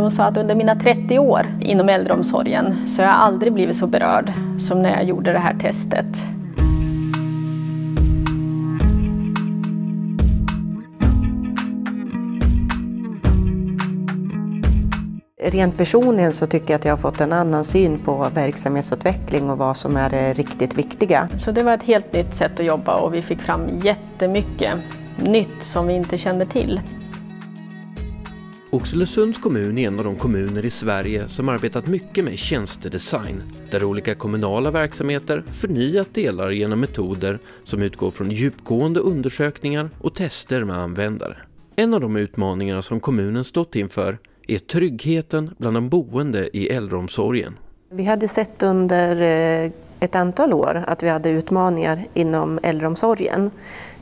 Hon sa att under mina 30 år inom äldreomsorgen så har jag aldrig blivit så berörd som när jag gjorde det här testet. Rent personligen så tycker jag att jag har fått en annan syn på verksamhetsutveckling och vad som är det riktigt viktiga. Så det var ett helt nytt sätt att jobba och vi fick fram jättemycket nytt som vi inte kände till. Oxelösunds kommun är en av de kommuner i Sverige som arbetat mycket med tjänstedesign, där olika kommunala verksamheter förnyat delar genom metoder som utgår från djupgående undersökningar och tester med användare. En av de utmaningar som kommunen stått inför är tryggheten bland de boende i äldreomsorgen. Vi hade sett under eh, ett antal år att vi hade utmaningar inom äldreomsorgen.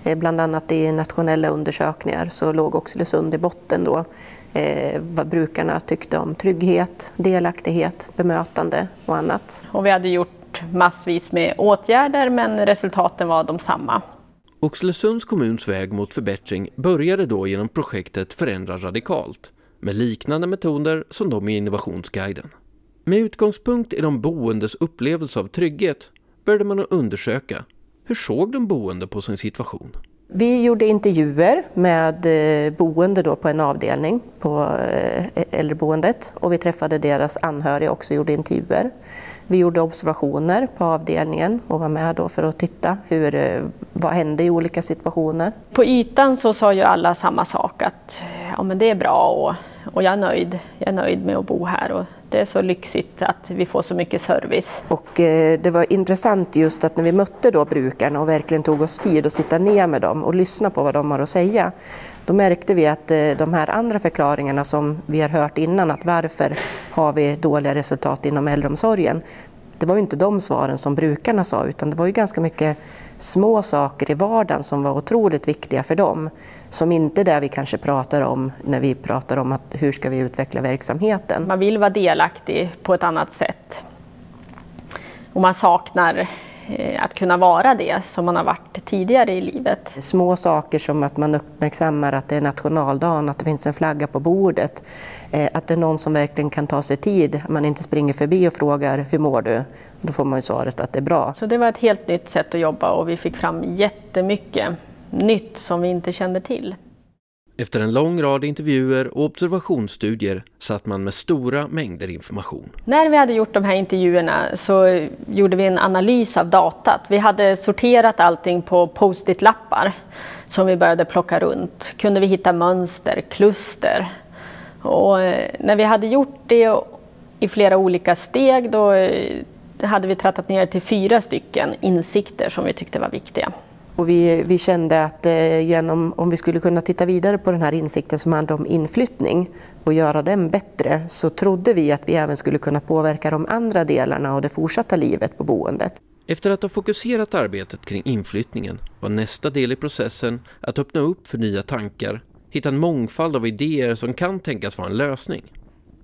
Eh, bland annat i nationella undersökningar så låg Oxelösund i botten då eh, vad brukarna tyckte om trygghet, delaktighet, bemötande och annat. Och vi hade gjort massvis med åtgärder men resultaten var de samma. Oxelösunds kommuns väg mot förbättring började då genom projektet Förändra radikalt med liknande metoder som de i Innovationsguiden. Med utgångspunkt i de boendes upplevelse av trygghet började man att undersöka hur såg de boende på sin situation? Vi gjorde intervjuer med eh, boende då på en avdelning på eh, äldreboendet och vi träffade deras anhöriga också och gjorde intervjuer. Vi gjorde observationer på avdelningen och var med då för att titta hur, eh, vad hände i olika situationer. På ytan så sa ju alla samma sak att ja, men det är bra och, och jag är nöjd. Jag är nöjd med att bo här och det är så lyxigt att vi får så mycket service. Och eh, det var intressant just att när vi mötte då brukarna och verkligen tog oss tid att sitta ner med dem och lyssna på vad de har att säga, då märkte vi att eh, de här andra förklaringarna som vi har hört innan, att varför har vi dåliga resultat inom äldreomsorgen, det var ju inte de svaren som brukarna sa utan det var ju ganska mycket små saker i vardagen som var otroligt viktiga för dem. Som inte är det vi kanske pratar om när vi pratar om att hur ska vi utveckla verksamheten. Man vill vara delaktig på ett annat sätt. Och man saknar att kunna vara det som man har varit tidigare i livet. Små saker som att man uppmärksammar att det är nationaldagen, att det finns en flagga på bordet, eh, att det är någon som verkligen kan ta sig tid, man inte springer förbi och frågar hur mår du? Då får man ju svaret att det är bra. Så det var ett helt nytt sätt att jobba och vi fick fram jättemycket nytt som vi inte kände till. Efter en lång rad intervjuer och observationsstudier satt man med stora mängder information. När vi hade gjort de här intervjuerna så gjorde vi en analys av datat. Vi hade sorterat allting på post-it-lappar som vi började plocka runt. Kunde vi hitta mönster, kluster. Och eh, när vi hade gjort det i flera olika steg då eh, hade vi trattat ner till fyra stycken insikter som vi tyckte var viktiga. Och vi, vi kände att eh, genom, om vi skulle kunna titta vidare på den här insikten som handlar om inflyttning och göra den bättre så trodde vi att vi även skulle kunna påverka de andra delarna av det fortsatta livet på boendet. Efter att ha fokuserat arbetet kring inflyttningen var nästa del i processen att öppna upp för nya tankar, hitta en mångfald av idéer som kan tänkas vara en lösning.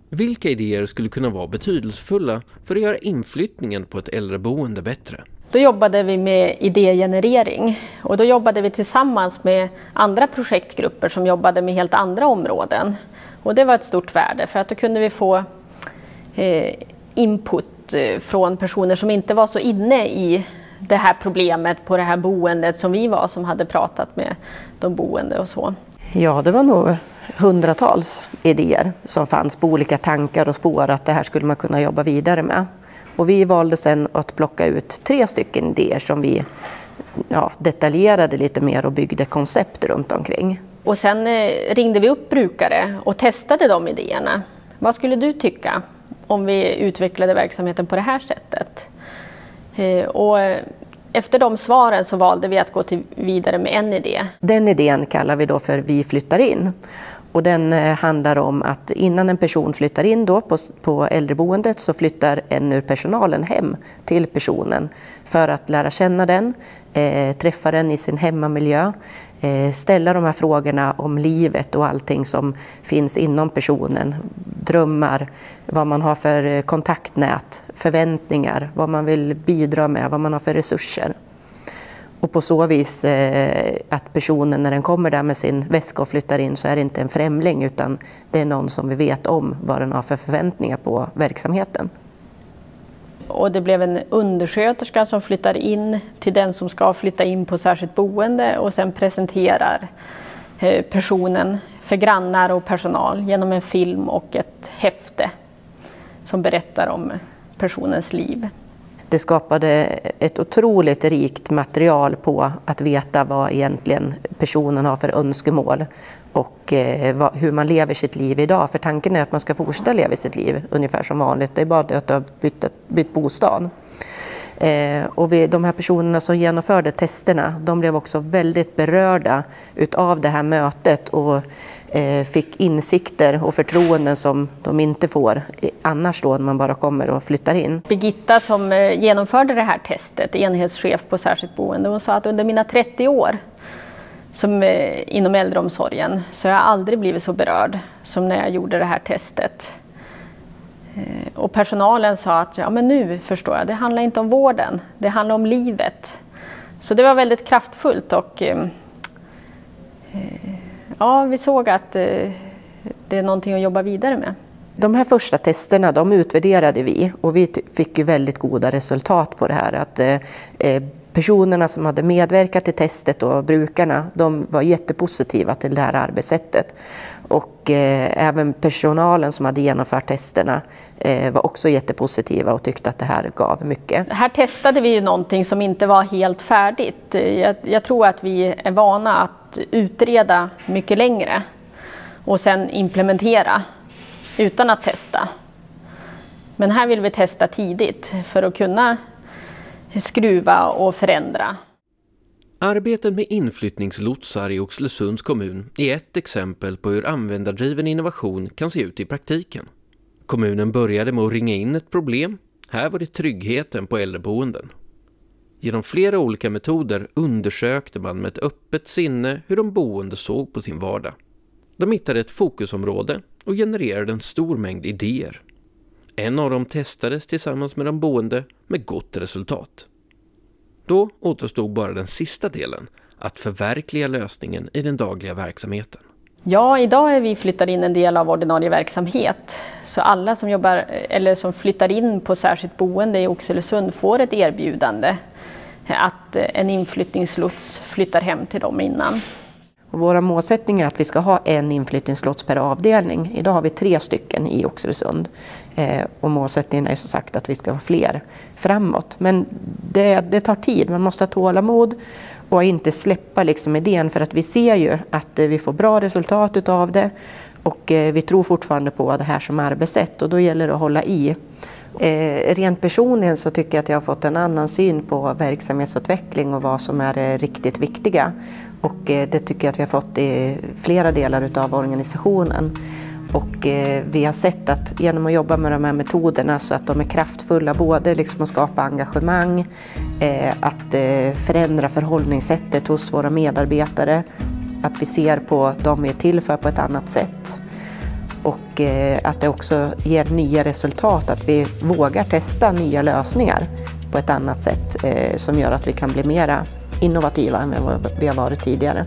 Vilka idéer skulle kunna vara betydelsefulla för att göra inflyttningen på ett äldreboende bättre? Då jobbade vi med idégenerering och då jobbade vi tillsammans med andra projektgrupper som jobbade med helt andra områden. Och det var ett stort värde för att då kunde vi få eh, input eh, från personer som inte var så inne i det här problemet på det här boendet som vi var som hade pratat med de boende och så. Ja, det var nog hundratals idéer som fanns på olika tankar och spår att det här skulle man kunna jobba vidare med. Och vi valde sen att plocka ut tre stycken idéer som vi ja, detaljerade lite mer och byggde koncept runt omkring. Och sen eh, ringde vi upp brukare och testade de idéerna. Vad skulle du tycka om vi utvecklade verksamheten på det här sättet? Eh, och efter de svaren så valde vi att gå till vidare med en idé. Den idén kallar vi då för Vi flyttar in. Och den eh, handlar om att innan en person flyttar in då på, på äldreboendet så flyttar en ur personalen hem till personen för att lära känna den, eh, träffa den i sin hemmamiljö, eh, ställa de här frågorna om livet och allting som finns inom personen. Drömmar, vad man har för eh, kontaktnät, förväntningar, vad man vill bidra med, vad man har för resurser. Och på så vis eh, att personen när den kommer där med sin väska och flyttar in så är det inte en främling utan det är någon som vi vet om vad den har för förväntningar på verksamheten. Och det blev en undersköterska som flyttar in till den som ska flytta in på särskilt boende och sen presenterar eh, personen för grannar och personal genom en film och ett häfte som berättar om personens liv. Det skapade ett otroligt rikt material på att veta vad egentligen personen har för önskemål och eh, hur man lever sitt liv idag. För tanken är att man ska fortsätta leva sitt liv ungefär som vanligt. Det är bara det att du har bytt, bytt bostad. Eh, och vi, de här personerna som genomförde testerna, de blev också väldigt berörda utav det här mötet och eh, fick insikter och förtroenden som de inte får annars då när man bara kommer och flyttar in. Birgitta som eh, genomförde det här testet, enhetschef på särskilt boende, hon sa att under mina 30 år som, eh, inom äldreomsorgen så har jag aldrig blivit så berörd som när jag gjorde det här testet. Eh, och personalen sa att ja, men nu förstår jag, det handlar inte om vården, det handlar om livet. Så det var väldigt kraftfullt och eh, eh, ja, vi såg att det är någonting att jobba vidare med. De här första testerna de utvärderade vi och vi fick ju väldigt goda resultat på det här. Att, eh, personerna som hade medverkat i testet och brukarna, de var jättepositiva till det här arbetssättet. Och eh, även personalen som hade genomfört testerna eh, var också jättepositiva och tyckte att det här gav mycket. Här testade vi ju någonting som inte var helt färdigt. Jag, jag tror att vi är vana att utreda mycket längre och sen implementera utan att testa. Men här vill vi testa tidigt för att kunna skruva och förändra. Arbetet med inflyttningslotsar i Oxelösunds kommun är ett exempel på hur användardriven innovation kan se ut i praktiken. Kommunen började med att ringa in ett problem. Här var det tryggheten på äldreboenden. Genom flera olika metoder undersökte man med ett öppet sinne hur de boende såg på sin vardag. De hittade ett fokusområde och genererade en stor mängd idéer. En av dem testades tillsammans med de boende med gott resultat. Då återstod bara den sista delen, att förverkliga lösningen i den dagliga verksamheten. Ja, idag är vi flyttar in en del av ordinarie verksamhet. Så alla som, jobbar, eller som flyttar in på särskilt boende i Oxelösund får ett erbjudande att en inflyttningslots flyttar hem till dem innan. Och våra målsättningar är att vi ska ha en inflyttningslots per avdelning. Idag har vi tre stycken i Oxelösund. Eh, och målsättningen är som sagt att vi ska ha fler framåt. Men det, det tar tid, man måste ha tålamod och inte släppa liksom idén för att vi ser ju att eh, vi får bra resultat av det och eh, vi tror fortfarande på det här som arbetssätt och då gäller det att hålla i. Eh, rent personligen så tycker jag att jag har fått en annan syn på verksamhetsutveckling och vad som är det riktigt viktiga. Och eh, det tycker jag att vi har fått i flera delar utav organisationen. Och eh, vi har sett att genom att jobba med de här metoderna så att de är kraftfulla, både liksom att skapa engagemang, eh, att förändra förhållningssättet hos våra medarbetare, att vi ser på dem vi är till för på ett annat sätt. Och att det också ger nya resultat, att vi vågar testa nya lösningar på ett annat sätt som gör att vi kan bli mera innovativa än vad vi har varit tidigare.